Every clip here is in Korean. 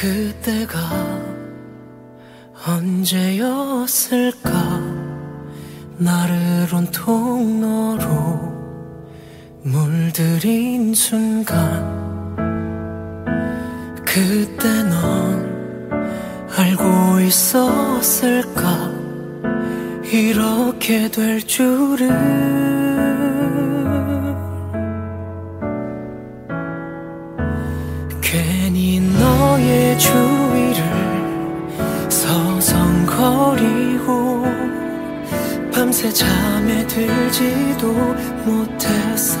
그때가 언제였을까? 나를 온통 너로 물들인 순간 그때 넌 알고 있었을까? 이렇게 될 줄은 주위를 서성거리고 밤새 잠에 들지도 못했어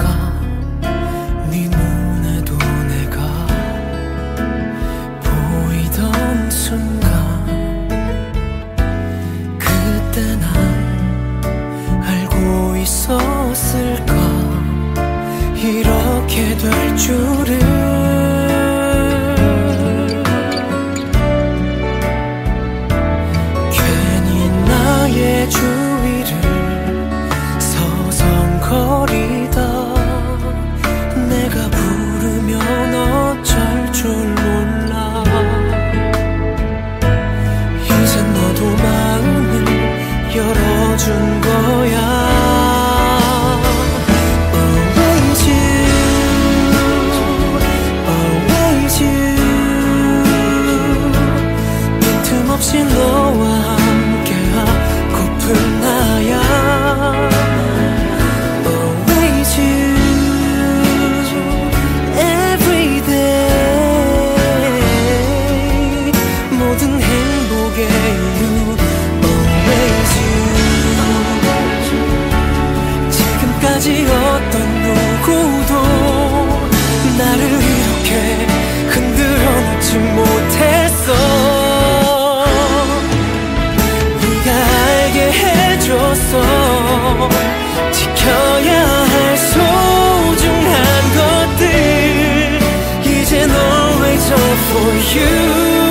이렇게 될 줄은. 괜히 나의 주위를 서성거리다 내가 부르면 어쩔 줄 몰라. 이제 너도 마음을 열어준 거 for you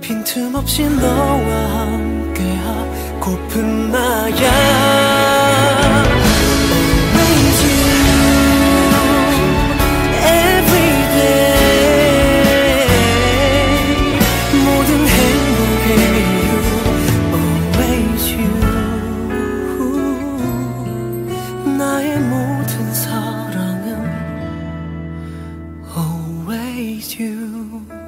빈틈없이 너와 함께 하고픈 나야 you